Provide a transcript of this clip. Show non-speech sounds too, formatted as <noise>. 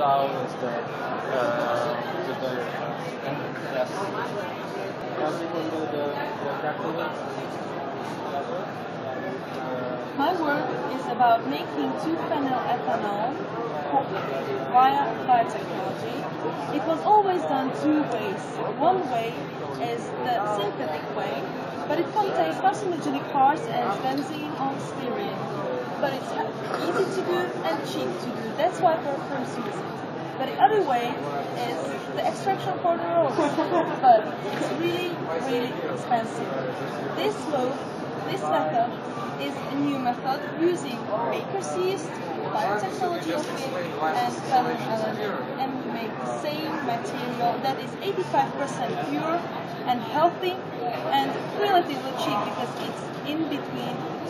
style is the uh, the. Yes. My work is about making 2-phenylethanol via biotechnology. It was always done two ways. One way is the synthetic way, but it contains carcinogenic parts and benzene or styrene. But it's easy and cheap to do. That's why firms use it. But the other way is the extraction for the rose, <laughs> but it's really, really expensive. This mode, this method, is a new method using baker's yeast, biotechnology of it, and phenol and we make the same material that is 85% pure and healthy and relatively cheap because it's in between.